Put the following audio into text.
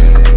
Yeah.